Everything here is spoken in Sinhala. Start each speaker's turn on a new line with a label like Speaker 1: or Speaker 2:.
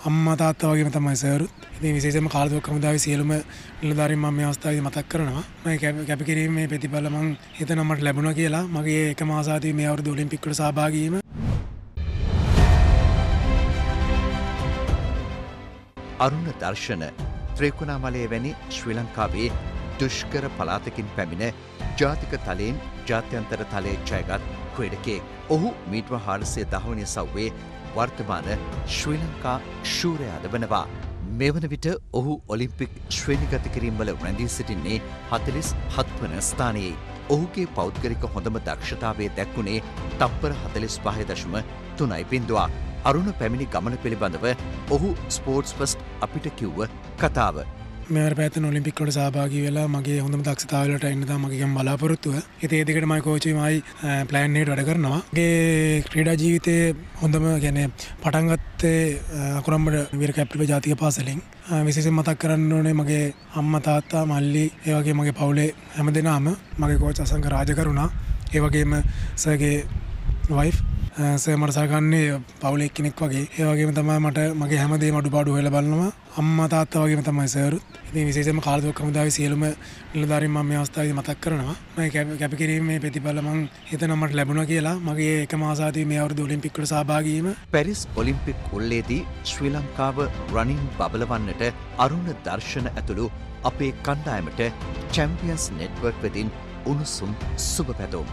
Speaker 1: අම්මා තාත්තා වගේම තමයි සෑරුත් ඉතින් විශේෂයෙන්ම කාලදුවක් හමුදාවේ සියලුම නිලධාරීන් මම මේ අවස්ථාවේදී මතක් කරනවා. මම කැපකිරීමේ ප්‍රතිඵල මම හිතනවා මට ලැබුණා කියලා. මගේ එකම ආසාවදී මේ අවුරුදු ඔලිම්පික් වලට සහභාගී වීම
Speaker 2: අරුණ දර්ශන ත්‍රේකුණාමලය වැනි ශ්‍රී ලංකාවේ දුෂ්කර පලාතකින් පැමිණ ජාතික තලයෙන් ජාත්‍යන්තර තලයේ ජයගත් ක්‍රඩකේ. ඔහු මීටව හාරසය දහවනය සව්වේ වර්තමාන ශ්‍රී ලංකා ශූරයාද වනවා. මෙවන විට ඔහු ඔලිම්පික් ශ්‍රේණිගත කිරීම්වල රැඳී සිටින්නේ හතලිස් හත්වන ස්ථානයේ. ඔහුගේ පෞද්ගලික හොඳම දක්ෂතාවේ දැක්වුණේ තප්පර හතලිස් පහදශම තුනයි පින්දුවක්. අරුණ පැමිණි ගමන පිළිබඳව ඔහු ස්පෝර්ට්ස් පස්ට් අපිට කිව්ව කතාව.
Speaker 1: මෙවර පැත්තන ඔලිම්පික්කොට සහභාගී වෙලා මගේ හොඳම දක්ෂතාවලට එන්නතා මගේම බලාපොරොත්තුව. හිතේ දෙකට මයි කෝචිමයි ප්ලෑන්්නේට වැඩ කරනවා. ගේ ක්‍රීඩා ජීවිතය හොඳම ගැන පටන්ගත්තේ අකුරම්බට විර කැප්ටිප ජාතික පාසලින්. විසිසි මතක් කරන්න ඕනේ මගේ අම්ම තාත්තා මල්ලි ඒවගේ මගේ පවුලේ හැම දෙනාම මගේ කෝච අසංක රාජකරුණා. ඒවගේම සගේ වයිෆ් සෑමට සරකන්නේ පවුලෙක් කෙනෙක් වගේ. ඒවගේම තමයි මට මගේ හැමදේ මඩු පාඩු හල බලන්නවා අම්ම තාත්ත වගේම තමයි සෑරුත්. ඉතින් විශේෂම කාලදුවක් හමුදාවේ සියලුම නිලධාරීන් මම මේ අවස්ථාවේදී මතක් කරනවා. මම කැපකිරීමේ ප්‍රතිඵල මම හිතනවා මට ලැබුණා කියලා. මගේ එකම ආසාවදී මේ අවුරුදු ඔලිම්පික් වලට සහභාගී වීම
Speaker 2: පැරිස් ඔලිම්පික් උල්ලේදී ශ්‍රී ලංකාව රනින් බබලවන්නට අරුණ දර්ශන ඇතුළු අපේ කණ්ඩායමට චැම්පියන්ස් නෙට්වර්ක් වෙතින් උණුසුම් සුභ පැතුම්.